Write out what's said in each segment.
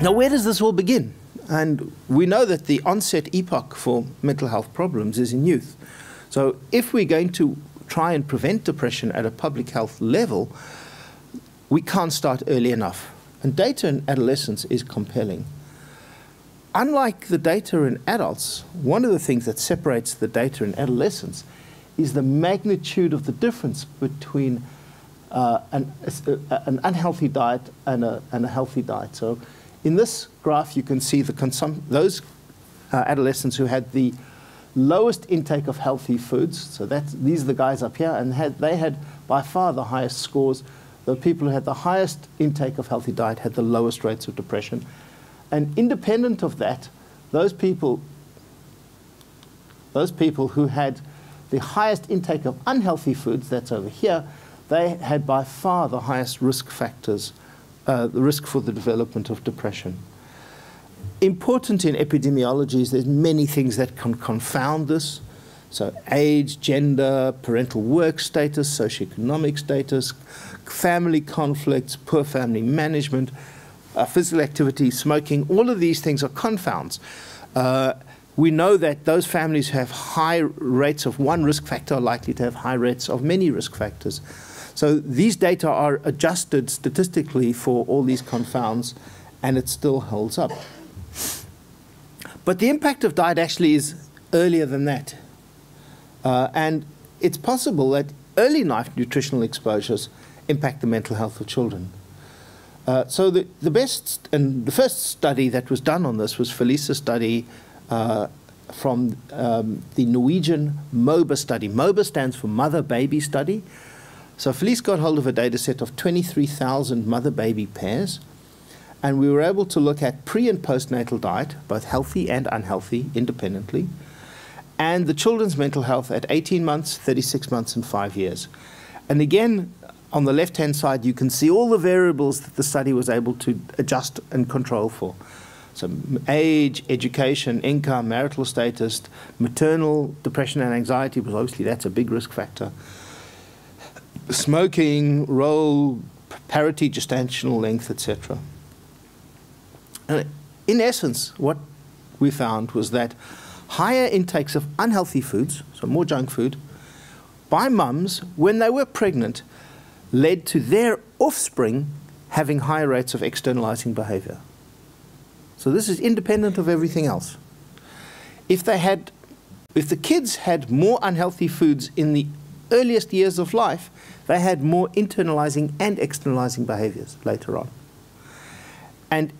Now, where does this all begin? And we know that the onset epoch for mental health problems is in youth. So, if we're going to try and prevent depression at a public health level, we can't start early enough. And data in adolescence is compelling. Unlike the data in adults, one of the things that separates the data in adolescence is the magnitude of the difference between uh, an, uh, an, unhealthy diet and a, and a, healthy diet. So, in this graph, you can see those uh, adolescents who had the lowest intake of healthy foods. So these are the guys up here, and had, they had by far the highest scores. The people who had the highest intake of healthy diet had the lowest rates of depression. And independent of that, those people, those people who had the highest intake of unhealthy foods, that's over here, they had by far the highest risk factors, uh, the risk for the development of depression important in epidemiology is there's many things that can confound this. So age, gender, parental work status, socioeconomic status, family conflicts, poor family management, uh, physical activity, smoking, all of these things are confounds. Uh, we know that those families who have high rates of one risk factor are likely to have high rates of many risk factors. So these data are adjusted statistically for all these confounds, and it still holds up. But the impact of diet actually is earlier than that. Uh, and it's possible that early life nutritional exposures impact the mental health of children. Uh, so the, the best and the first study that was done on this was Felice's study uh, from um, the Norwegian MOBA study. MOBA stands for Mother Baby Study. So Felice got hold of a data set of 23,000 mother baby pairs and we were able to look at pre and postnatal diet, both healthy and unhealthy, independently, and the children's mental health at 18 months, 36 months, and five years. And again, on the left hand side, you can see all the variables that the study was able to adjust and control for. So, age, education, income, marital status, maternal depression and anxiety, because obviously that's a big risk factor. Smoking, role, parity, gestational length, etc. In essence, what we found was that higher intakes of unhealthy foods, so more junk food, by mums when they were pregnant led to their offspring having higher rates of externalizing behavior. So this is independent of everything else. If they had if the kids had more unhealthy foods in the earliest years of life, they had more internalizing and externalizing behaviors later on. And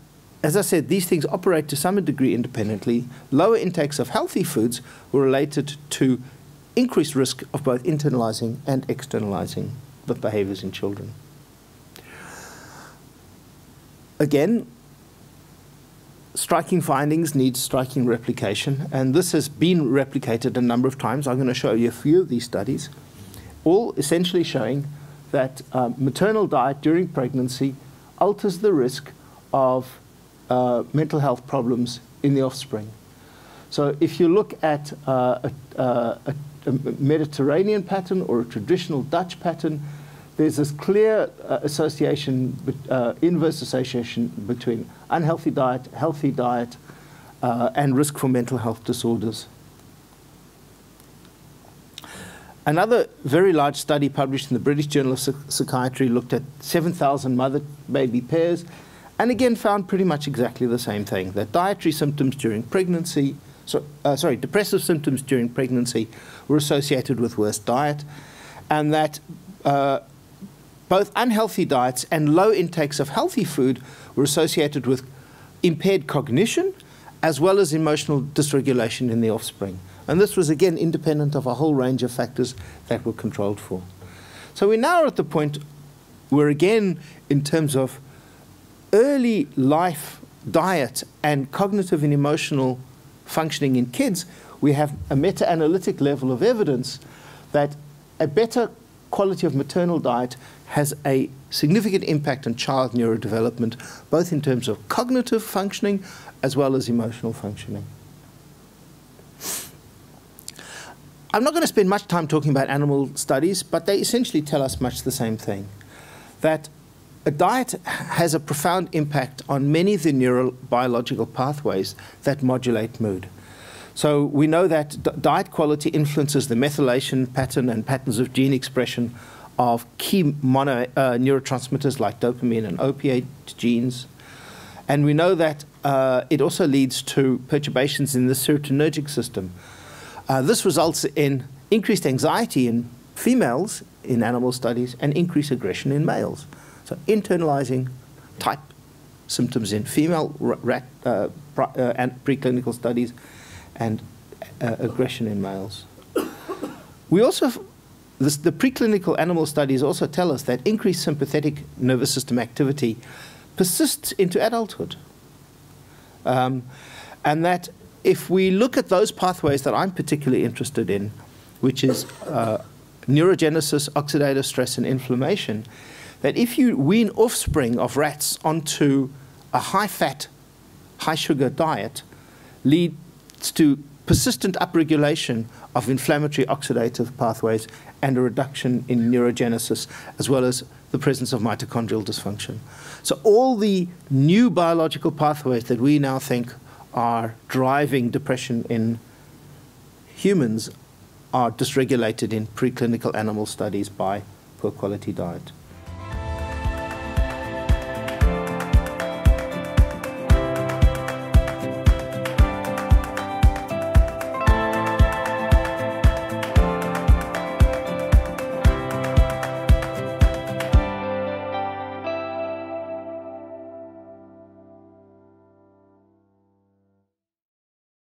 as I said, these things operate to some degree independently. Lower intakes of healthy foods were related to increased risk of both internalizing and externalizing the behaviors in children. Again, striking findings need striking replication, and this has been replicated a number of times. I'm going to show you a few of these studies, all essentially showing that uh, maternal diet during pregnancy alters the risk of uh, mental health problems in the offspring. So if you look at uh, a, a, a, Mediterranean pattern or a traditional Dutch pattern, there's this clear uh, association, uh, inverse association between unhealthy diet, healthy diet, uh, and risk for mental health disorders. Another very large study published in the British Journal of Psychiatry looked at 7,000 mother-baby pairs and again found pretty much exactly the same thing that dietary symptoms during pregnancy, so, uh, sorry, depressive symptoms during pregnancy were associated with worse diet, and that uh, both unhealthy diets and low intakes of healthy food were associated with impaired cognition as well as emotional dysregulation in the offspring. And this was again independent of a whole range of factors that were controlled for. So we now at the point where, again, in terms of early life diet and cognitive and emotional functioning in kids, we have a meta analytic level of evidence that a better quality of maternal diet has a significant impact on child neurodevelopment, both in terms of cognitive functioning as well as emotional functioning. I'm not going to spend much time talking about animal studies, but they essentially tell us much the same thing that a diet has a profound impact on many of the neurobiological pathways that modulate mood. So we know that diet quality influences the methylation pattern and patterns of gene expression of key mono, uh, neurotransmitters like dopamine and opiate genes. And we know that uh, it also leads to perturbations in the serotonergic system. Uh, this results in increased anxiety in females in animal studies and increased aggression in males. So internalizing type symptoms in female rat, uh, uh, and preclinical studies and uh, aggression in males. We also, this, the preclinical animal studies also tell us that increased sympathetic nervous system activity persists into adulthood. Um, and that if we look at those pathways that I'm particularly interested in, which is uh, neurogenesis, oxidative stress, and inflammation, that if you wean offspring of rats onto a high fat, high sugar diet, leads to persistent upregulation of inflammatory oxidative pathways and a reduction in neurogenesis, as well as the presence of mitochondrial dysfunction. So, all the neurobiological pathways that we now think are driving depression in humans are dysregulated in preclinical animal studies by poor quality diet.